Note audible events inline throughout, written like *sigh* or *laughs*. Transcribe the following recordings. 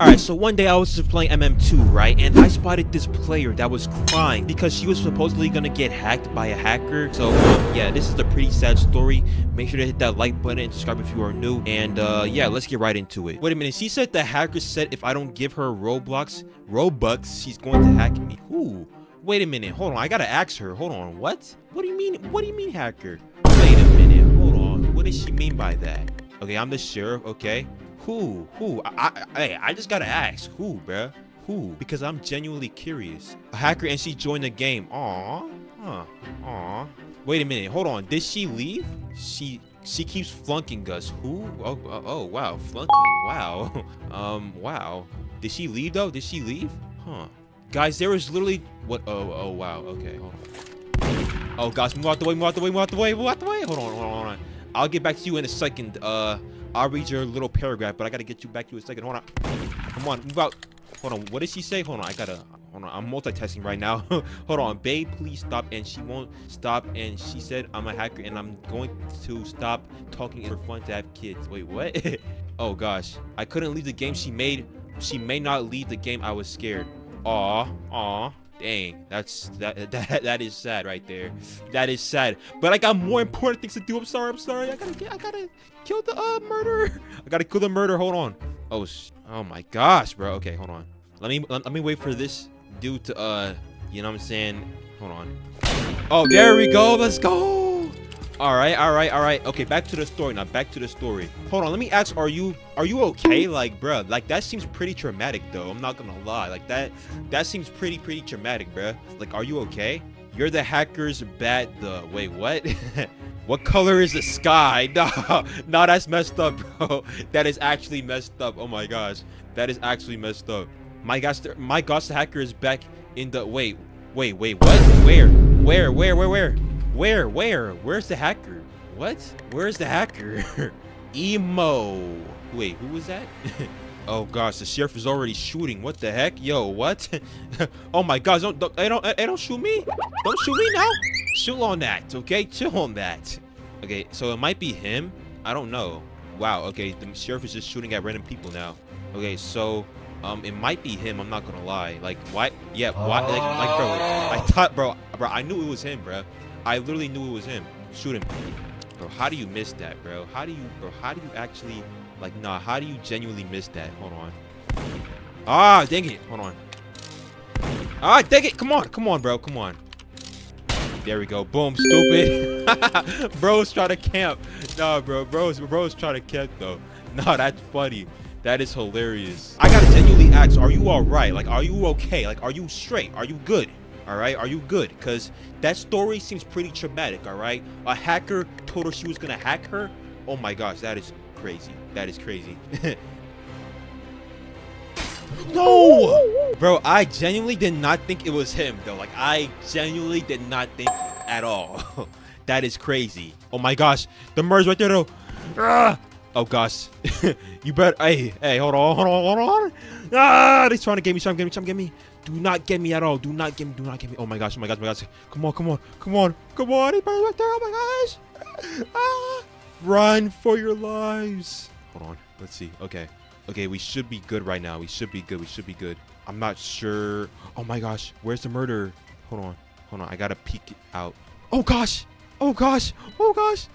Alright, so one day I was just playing MM2, right? And I spotted this player that was crying because she was supposedly gonna get hacked by a hacker. So, um, yeah, this is a pretty sad story. Make sure to hit that like button and subscribe if you are new. And, uh, yeah, let's get right into it. Wait a minute, she said the hacker said if I don't give her Roblox, Robux, she's going to hack me. Ooh, wait a minute, hold on, I gotta ask her. Hold on, what? What do you mean, what do you mean hacker? Wait a minute, hold on, what does she mean by that? Okay, I'm the sheriff, okay? Who? Who? I, I, hey, I just gotta ask. Who, bruh? Who? Because I'm genuinely curious. A hacker and she joined the game. Aw. Huh. Aw. Wait a minute. Hold on. Did she leave? She she keeps flunking us. Who? Oh, oh, oh wow. Flunking. Wow. *laughs* um, wow. Did she leave though? Did she leave? Huh. Guys, there was literally what oh oh wow. Okay. Oh gosh, move out the way, move out the way, move out the way, move out the way. Hold on, hold on, hold on. I'll get back to you in a second. Uh I'll read your little paragraph, but I gotta get you back to a second. Hold on. Come on, move out. Hold on. What did she say? Hold on. I gotta. Hold on. I'm multitasking right now. *laughs* Hold on. Babe, please stop. And she won't stop. And she said I'm a hacker and I'm going to stop talking for fun to have kids. Wait, what? *laughs* oh gosh. I couldn't leave the game she made. She may not leave the game. I was scared. Aw. Aw. Dang, that's that *laughs* that that is sad right there. That is sad. But I got more important things to do. I'm sorry. I'm sorry. I gotta get. I gotta kill the uh murderer. *laughs* I gotta kill the murderer. Hold on. Oh, oh my gosh, bro. Okay, hold on. Let me let, let me wait for this dude to uh, you know what I'm saying. Hold on. Oh, there we go. Let's go. All right, all right, all right. Okay, back to the story now. Back to the story. Hold on, let me ask: Are you are you okay? Mm-hmm. Like, bruh, like that seems pretty traumatic, though. I'm not gonna lie. Like that that seems pretty pretty traumatic, bruh. Like, are you okay? You're the hacker's bat. The wait, what? *laughs* what color is the sky? *laughs* No, no, that's messed up, *laughs* bro. That is actually messed up. Oh my gosh, that is actually messed up. My gosh, my gosh, the hacker is back in the wait, wait, wait, what? Where? Where? Where? Where? Where? Where? Where? Where's the hacker? What? Where's the hacker? *laughs* Emo. Wait, who was that? *laughs* oh gosh, the sheriff is already shooting. What the heck? Yo, what? *laughs* oh my gosh, don't, don't, they don't, they don't shoot me. Don't shoot me now. Chill on that, okay? Chill on that. Okay, so it might be him. I don't know. Wow, okay, the sheriff is just shooting at random people now. Okay, so um, it might be him. I'm not gonna lie. Like, why? Yeah, why? Like, like, bro, I thought, bro, bro, I knew it was him, bro. I literally knew it was him. Shoot him. Bro, how do you miss that, bro? How do you, bro, how do you actually, like, nah, how do you genuinely miss that? Hold on. Ah, dang it. Hold on. Ah, dang it. Come on. Come on, bro. Come on. There we go. Boom. Stupid. *laughs* bro's trying to camp. Nah, bro. Bro's, bro's trying to camp, though. *laughs* Nah, that's funny. That is hilarious. I gotta genuinely ask, are you alright? Like, are you okay? Like, are you straight? Are you good? All right? Are you good? Because that story seems pretty traumatic all right? A hacker told her she was gonna hack her? Oh my gosh that is crazy. That is crazy. *laughs* No! Bro i genuinely did not think it was him though. Like i genuinely did not think at all. *laughs* That is crazy. Oh my gosh the merge right there though. Ah! Oh gosh *laughs* you better hey hey hold on hold on hold on ah they're trying to get me trying to get me trying to get me do not get me at all. Do not get me. Do not get me. Oh my gosh. Oh my gosh. Oh my gosh. Come on. Come on. Come on. Come on. He's right there. Oh my gosh. *laughs* Ah. Run for your lives. Hold on. Let's see. Okay. Okay. We should be good right now. We should be good. We should be good. I'm not sure. Oh my gosh. Where's the murderer? Hold on. Hold on. I gotta peek out. Oh gosh. Oh gosh. Oh gosh.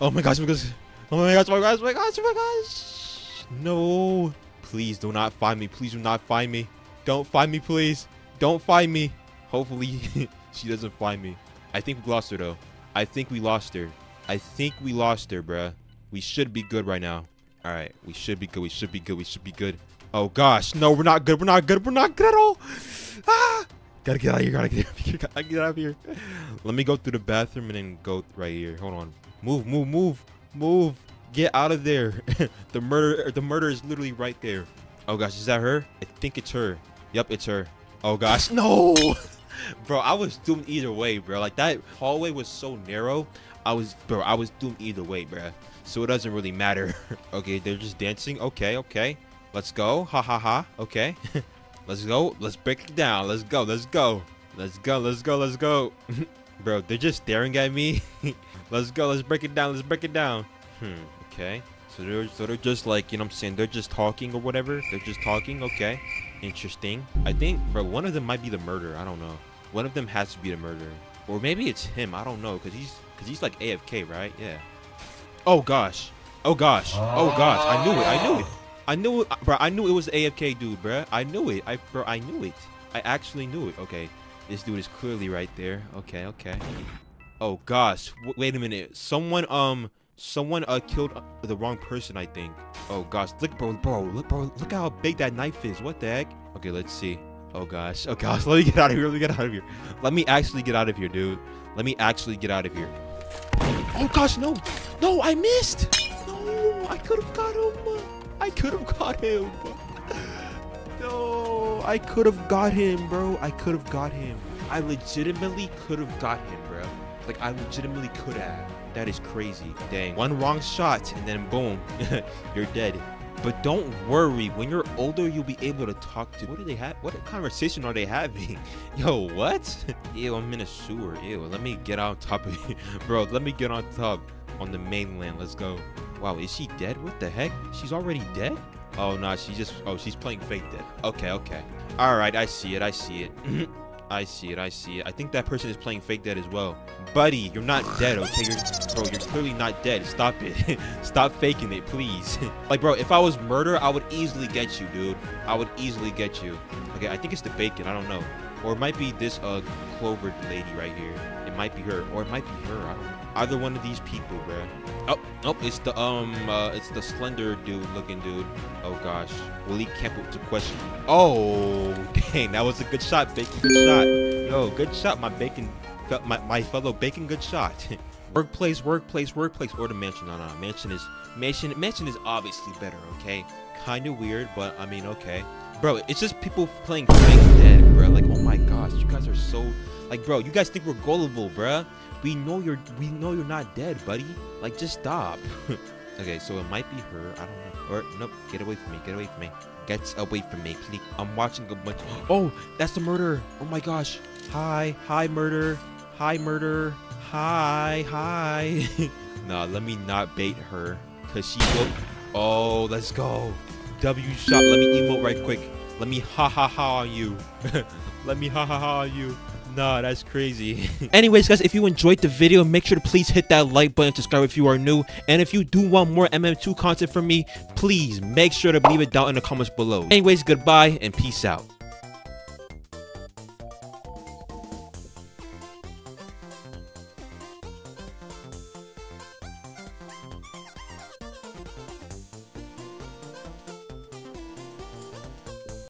Oh my gosh. Oh my gosh. Oh my gosh. Oh my gosh. Oh my gosh. Oh my gosh. No. Please do not find me. Please do not find me. Don't find me, please. Don't find me. Hopefully, *laughs* she doesn't find me. I think we lost her, though. I think we lost her. I think we lost her, bruh. We should be good right now. All right, we should be good. We should be good. We should be good. Oh, gosh. No, we're not good. We're not good. We're not good at all. Ah! Gotta get out of here. Gotta get out of here. *laughs* Gotta get out of here. Let me go through the bathroom and then go right here. Hold on. Move, move, move, move. Get out of there. *laughs* the murder, the murder is literally right there. Oh gosh, is that her? I think it's her. Yep, it's her. Oh gosh, *laughs* no! *laughs* bro, I was doomed either way, bro. Like that hallway was so narrow. I was, bro, I was doomed either way, bro. So it doesn't really matter. okay, they're just dancing. Okay, okay. Let's go. Ha ha ha. Okay. let's go. Let's break it down. Let's go. Let's go. Let's go. Let's go. Let's go. Bro, they're just staring at me. *laughs* let's go. Let's break it down. Let's break it down. Hmm. Okay. So they're so they're just like you know what I'm saying they're just talking or whatever. They're just talking. Okay, interesting. I think, bro, one of them might be the murderer. I don't know. One of them has to be the murderer, or maybe it's him. I don't know, cause he's cause he's like AFK, right? Yeah. Oh gosh. Oh gosh. Oh gosh. I knew it. I knew it. I knew it, bro. I knew it was AFK dude, bro. I knew it. I bro. I knew it. I actually knew it. Okay. This dude is clearly right there. Okay. Okay. Oh gosh. W wait a minute. Someone um. Someone uh killed uh, the wrong person. I think. Oh gosh. Look, bro. Bro. Look, bro. Look how big that knife is. What the heck? Okay. Let's see. Oh gosh. Oh gosh. *laughs* Let me get out of here. Let me get out of here. Let me actually get out of here, dude. Let me actually get out of here. Oh gosh. No. No. I missed. No. I could have got him. I could have got him. I could have got him, bro. I could have got him. I legitimately could have got him, bro. Like, I legitimately could have. That is crazy. Dang. One wrong shot, and then boom, *laughs* you're dead. But don't worry, when you're older, you'll be able to talk to. What do they have? What conversation are they having? *laughs* Yo, what? *laughs* Ew, I'm in a sewer. Ew, let me get on top of you. Bro, let me get on top on the mainland. Let's go. Wow, is she dead? What the heck? She's already dead? Oh, no, she just... Oh, she's playing fake dead. Okay, okay. All right, I see it. I see it. *clears throat* I see it. I see it. I think that person is playing fake dead as well. Buddy, you're not dead, okay? You're, bro, you're clearly not dead. Stop it. *laughs* Stop faking it, please. *laughs* like, bro, if I was murder, I would easily get you, dude. I would easily get you. Okay, I think it's the bacon. I don't know. Or it might be this uh clover lady right here. It might be her. Or it might be her. Either one of these people, bro. Oh, oh, it's the um, uh, it's the slender dude looking dude. Oh gosh, Willie Campbell to question. Oh, *laughs* dang, that was a good shot, Bacon. Good shot. Yo, good shot, my Bacon, my my fellow Bacon. Good shot. *laughs* workplace, workplace, workplace, or the mansion. No, no, mansion is mansion. Mansion is obviously better. Okay, kind of weird, but I mean, okay, bro. It's just people playing fake dead, bro. Like, oh my gosh, you guys are so like, bro. You guys think we're gullible, bro? We know you're we know you're not dead, buddy. Like just stop. *laughs* okay, so it might be her. I don't know. Or nope, get away from me. Get away from me. Get away from me, please. I'm watching a bunch. *gasps* Oh, that's the murderer. Oh my gosh. Hi, hi, murder. Hi, murder. Hi, hi. *laughs* nah, let me not bait her, cause she will. Oh, let's go. W shot. Let me emote right quick. Let me ha ha ha you. *laughs* let me ha ha ha you. Nah, that's crazy. *laughs* Anyways, guys, if you enjoyed the video, make sure to please hit that like button, subscribe if you are new. And if you do want more MM2 content from me, please make sure to leave it down in the comments below. Anyways, goodbye and peace out.